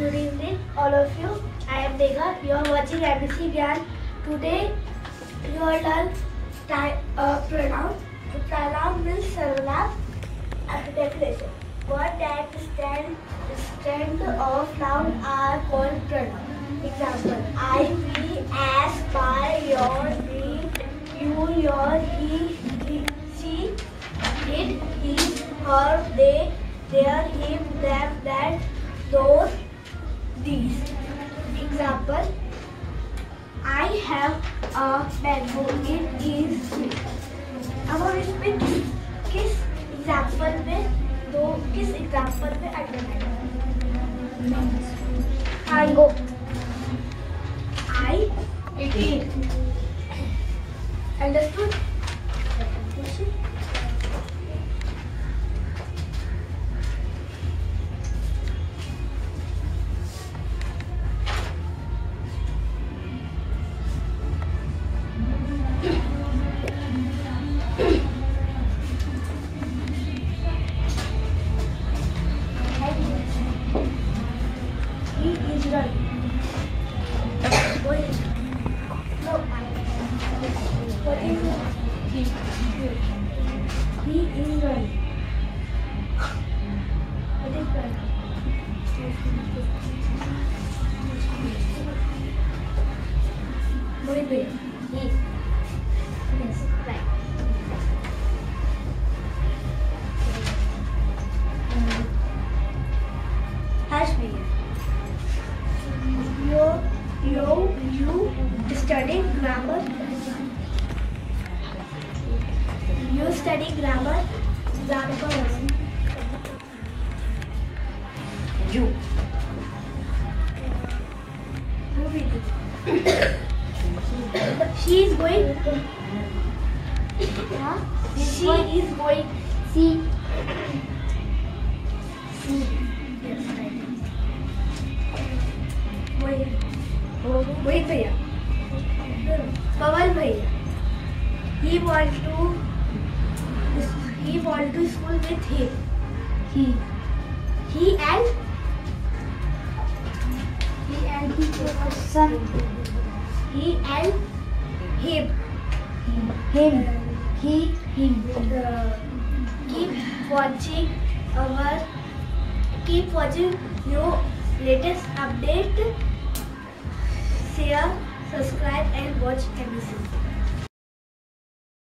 Good evening, all of you. I am Megha. You are watching ABC Gyan. Today, you will learn uh, pronoun. Pronoun means sarvanam. Definition. What that stand stand of noun are called pronoun. Example: I, we, as, by, your, me, you, your, he, he, she, it, his, her, they, their, him, them, that, those these. Example, I have a mango. It is अब हम इसमें किस example में दो किस example में I mango I eat understood study grammar. You study grammar. Example. She is going. Huh? She is going. See. See. Yes. Wait. Wait, भैया. Pawan bhaiya. He want to he want to school with him. He he and son. He and him. Him. He. Him. Uh, keep watching our keep watching new latest update. Share subscribe and watch everything.